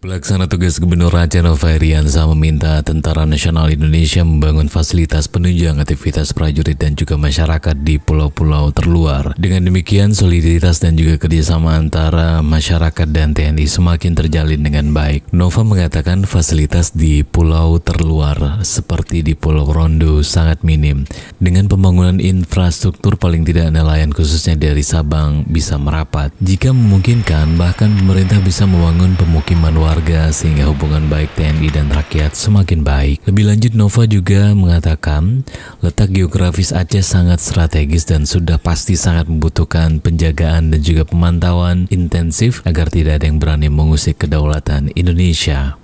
Pelaksana tugas Gubernur Aceh Nova Iriansa meminta Tentara Nasional Indonesia membangun fasilitas penunjang aktivitas prajurit dan juga masyarakat di pulau-pulau terluar. Dengan demikian, soliditas dan juga kerjasama antara masyarakat dan TNI semakin terjalin dengan baik. Nova mengatakan fasilitas di pulau terluar seperti di Pulau Rondo sangat minim. Dengan pembangunan infrastruktur paling tidak nelayan khususnya dari Sabang bisa merapat. Jika memungkinkan, bahkan pemerintah bisa membangun pemukiman warga sehingga hubungan baik TNI dan rakyat semakin baik. Lebih lanjut Nova juga mengatakan letak geografis Aceh sangat strategis dan sudah pasti sangat membutuhkan penjagaan dan juga pemantauan intensif agar tidak ada yang berani mengusik kedaulatan Indonesia.